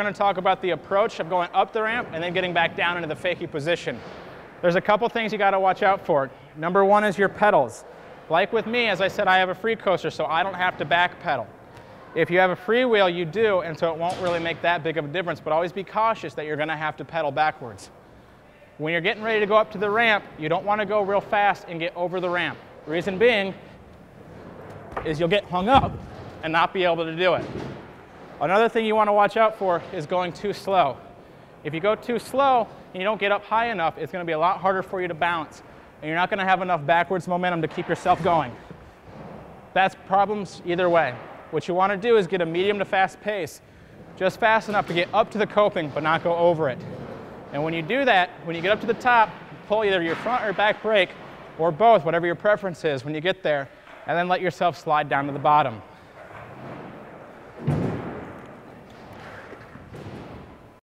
We're going to talk about the approach of going up the ramp and then getting back down into the fakie position. There's a couple things you got to watch out for. Number one is your pedals. Like with me, as I said, I have a free coaster, so I don't have to back pedal. If you have a free wheel, you do, and so it won't really make that big of a difference, but always be cautious that you're going to have to pedal backwards. When you're getting ready to go up to the ramp, you don't want to go real fast and get over the ramp. Reason being is you'll get hung up and not be able to do it. Another thing you want to watch out for is going too slow. If you go too slow and you don't get up high enough, it's going to be a lot harder for you to bounce. And you're not going to have enough backwards momentum to keep yourself going. That's problems either way. What you want to do is get a medium to fast pace, just fast enough to get up to the coping but not go over it. And when you do that, when you get up to the top, pull either your front or back brake or both, whatever your preference is when you get there, and then let yourself slide down to the bottom.